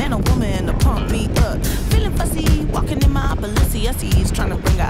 man or woman to pump me up. Feeling fussy, walking in my Balenciennes, trying to bring out